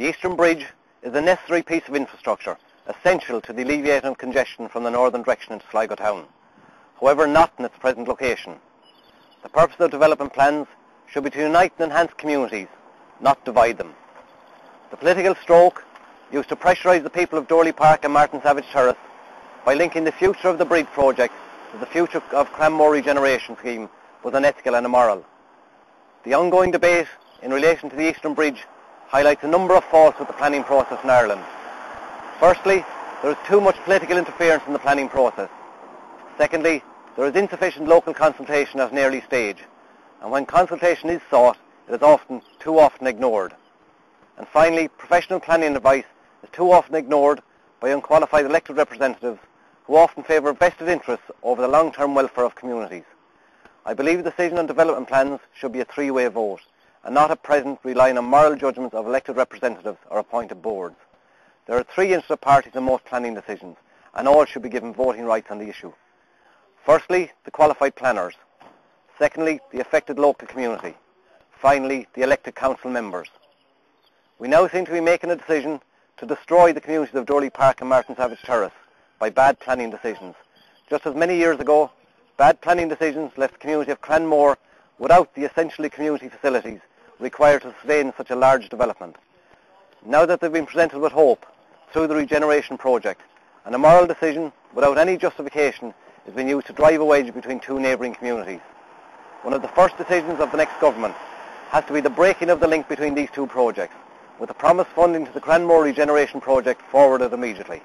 The Eastern Bridge is a necessary piece of infrastructure, essential to the alleviating congestion from the northern direction into Sligo town. However, not in its present location. The purpose of development plans should be to unite and enhance communities, not divide them. The political stroke used to pressurise the people of Doorly Park and Martin Savage Terrace by linking the future of the bridge project to the future of Cranmore regeneration scheme was unethical and immoral. The ongoing debate in relation to the Eastern Bridge highlights a number of faults with the planning process in Ireland. Firstly, there is too much political interference in the planning process. Secondly, there is insufficient local consultation at an early stage, and when consultation is sought, it is often too often ignored. And finally, professional planning advice is too often ignored by unqualified elected representatives who often favour vested interests over the long-term welfare of communities. I believe the decision on development plans should be a three-way vote, and not at present relying on moral judgments of elected representatives or appointed boards. There are three interested parties in most planning decisions, and all should be given voting rights on the issue. Firstly, the qualified planners. Secondly, the affected local community. Finally, the elected council members. We now seem to be making a decision to destroy the communities of Doorly Park and Martin Savage Terrace by bad planning decisions. Just as many years ago, bad planning decisions left the community of Cranmore without the essentially community facilities required to sustain such a large development. Now that they've been presented with hope through the regeneration project, and a moral decision without any justification is being used to drive a wedge between two neighbouring communities. One of the first decisions of the next government has to be the breaking of the link between these two projects, with the promised funding to the Cranmore regeneration project forwarded immediately.